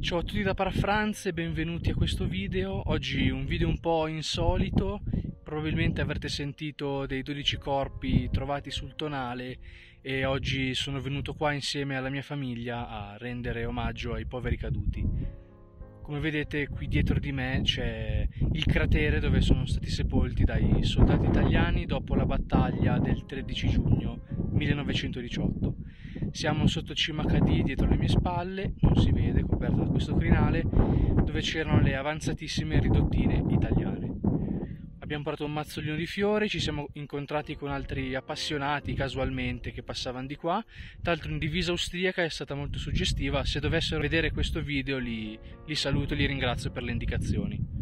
Ciao a tutti da Parafranz e benvenuti a questo video. Oggi un video un po' insolito, probabilmente avrete sentito dei 12 corpi trovati sul tonale e oggi sono venuto qua insieme alla mia famiglia a rendere omaggio ai poveri caduti. Come vedete qui dietro di me c'è il cratere dove sono stati sepolti dai soldati italiani dopo la battaglia del 13 giugno 1918. Siamo sotto Cima HD dietro le mie spalle, non si vede, coperto da questo crinale, dove c'erano le avanzatissime ridottine italiane. Abbiamo portato un mazzolino di fiori, ci siamo incontrati con altri appassionati casualmente che passavano di qua. Tra l'altro in divisa austriaca è stata molto suggestiva, se dovessero vedere questo video li, li saluto e li ringrazio per le indicazioni.